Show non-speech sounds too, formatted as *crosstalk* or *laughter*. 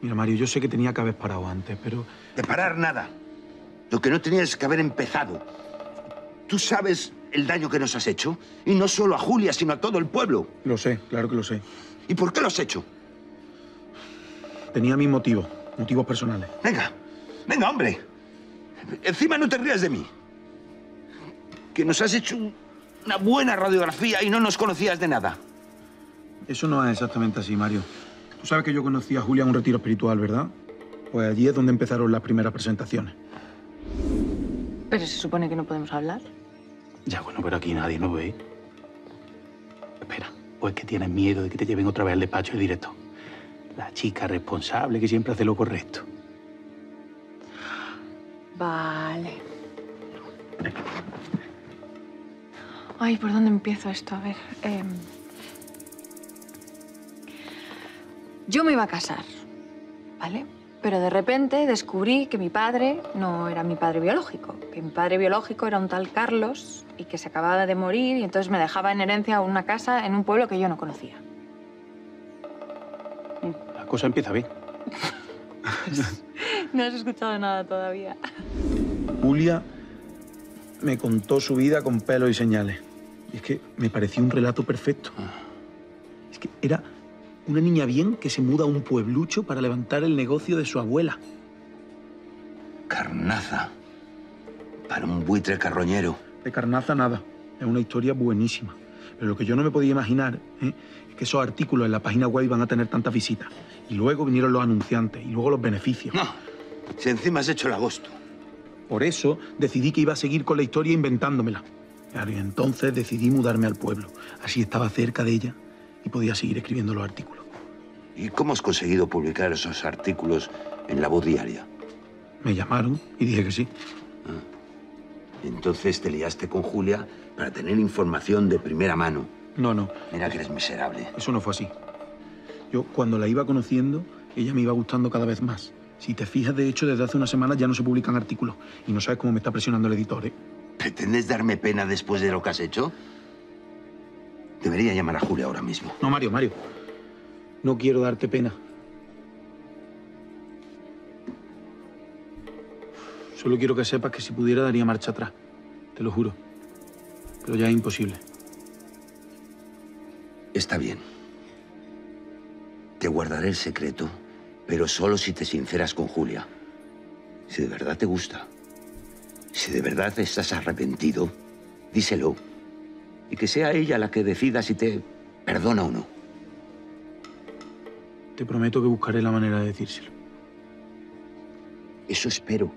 Mira, Mario, yo sé que tenía que haber parado antes, pero... De parar nada. Lo que no tenías que haber empezado. Tú sabes el daño que nos has hecho. Y no solo a Julia, sino a todo el pueblo. Lo sé, claro que lo sé. ¿Y por qué lo has hecho? Tenía mis motivos, motivos personales. Venga, venga, hombre. Encima no te rías de mí. Que nos has hecho una buena radiografía y no nos conocías de nada. Eso no es exactamente así, Mario. Tú sabes que yo conocí a Julia en un retiro espiritual, ¿verdad? Pues allí es donde empezaron las primeras presentaciones. Pero se supone que no podemos hablar. Ya, bueno, pero aquí nadie nos ve. Espera, o es que tienes miedo de que te lleven otra vez al despacho de directo. La chica responsable que siempre hace lo correcto. Vale. Ay, ¿por dónde empiezo esto? A ver. em, Yo me iba a casar, ¿vale? Pero de repente descubrí que mi padre no era mi padre biológico, que mi padre biológico era un tal Carlos y que se acababa de morir y entonces me dejaba en herencia una casa en un pueblo que yo no conocía. La cosa empieza bien. *laughs* No has escuchado nada todavía. Julia me contó su vida con pelos y señales. Y es que me pareció un relato perfecto. Es que era una niña bien que se muda a un pueblucho para levantar el negocio de su abuela. Carnaza. Para un buitre carroñero. De carnaza nada. Es una historia buenísima. Pero lo que yo no me podía imaginar ¿eh? es que esos artículos en la página web iban a tener tantas visitas. Y luego vinieron los anunciantes y luego los beneficios. No. Si encima has hecho el agosto. Por eso decidí que iba a seguir con la historia inventándomela. Claro, y entonces decidí mudarme al pueblo. Así estaba cerca de ella y podía seguir escribiendo los artículos. ¿Y cómo has conseguido publicar esos artículos en la voz diaria? Me llamaron y dije que sí. Entonces te liaste con Julia para tener información de primera mano. No, no, Mira que eres miserable. eso no fue así. Yo, cuando la iba conociendo, ella me iba gustando cada vez más. Si te fijas, de hecho, desde hace unas semanas ya no se publican artículos. Y no sabes cómo me está presionando el editor, ¿eh? ¿Pretendes darme pena después de lo que has hecho? Debería llamar a Julia ahora mismo. No, Mario, Mario. No quiero darte pena. Solo quiero que sepas que si pudiera daría marcha atrás. Te lo juro. Pero ya es imposible. Está bien. Te guardaré el secreto, pero solo si te sinceras con Julia. Si de verdad te gusta. Si de verdad estás arrepentido, díselo. Y que sea ella la que decida si te perdona o no. Te prometo que buscaré la manera de decírselo. Eso espero.